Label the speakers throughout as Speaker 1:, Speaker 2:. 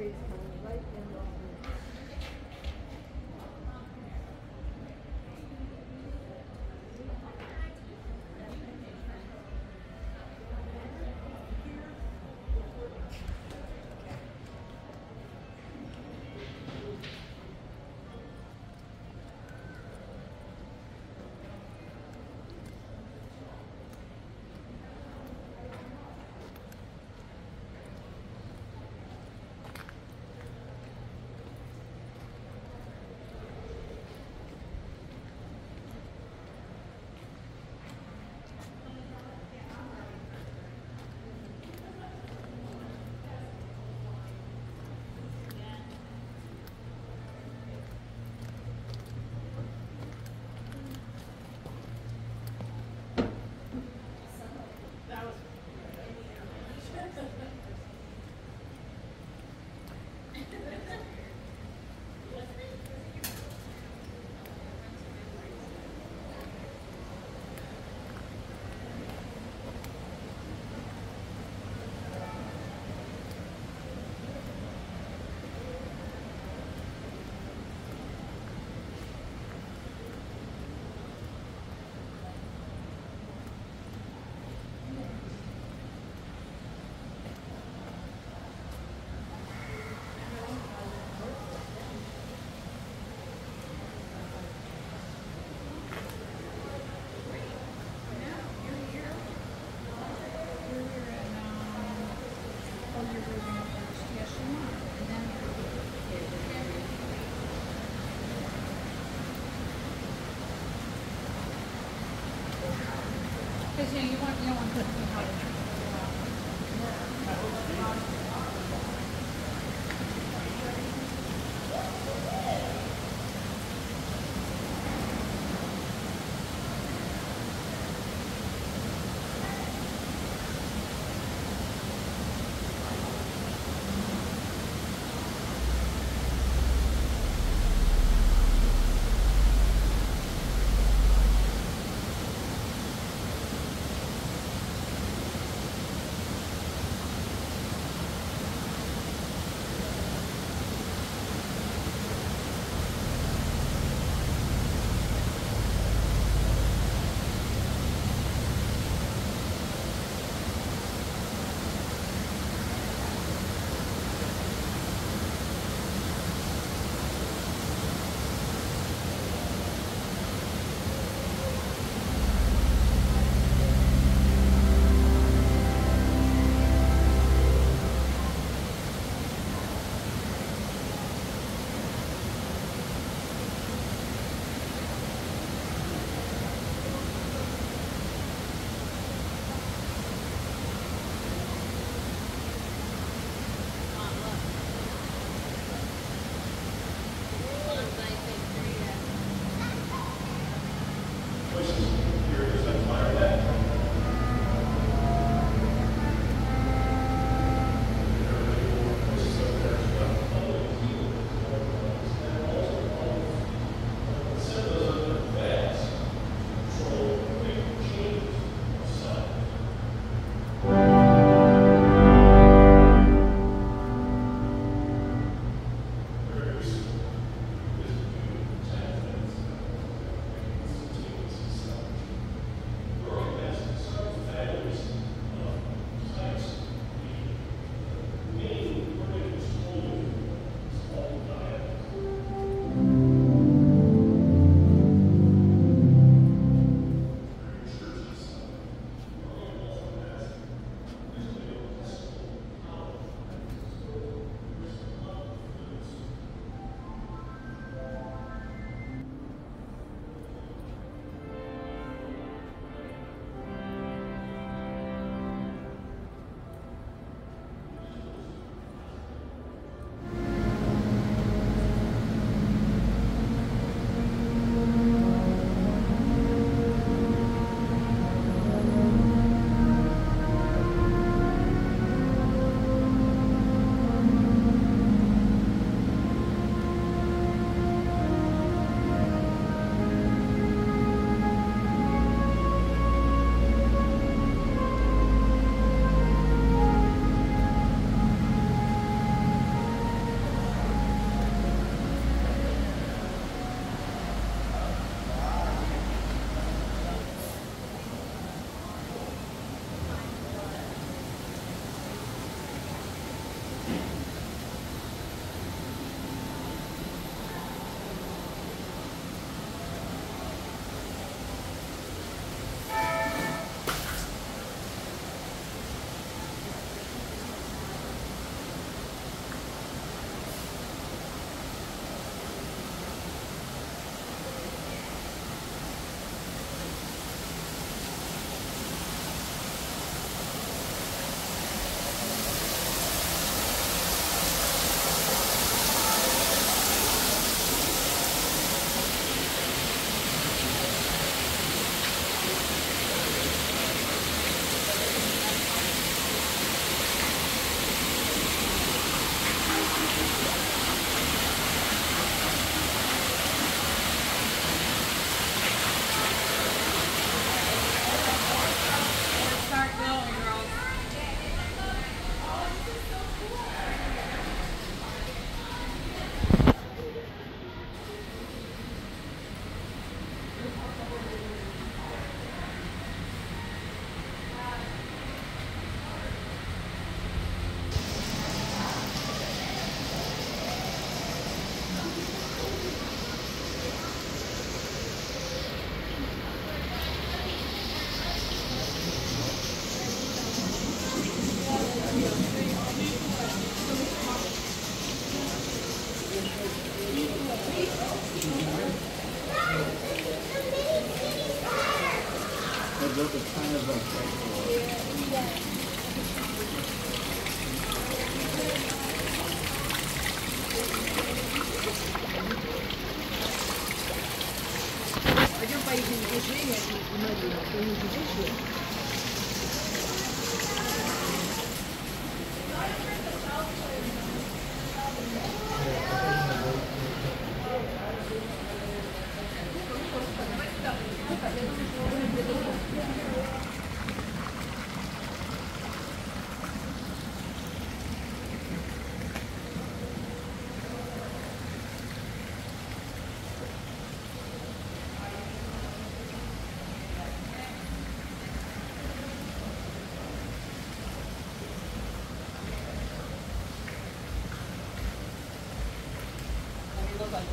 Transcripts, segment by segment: Speaker 1: freeze.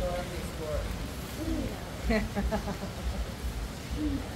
Speaker 1: Lord, his glory.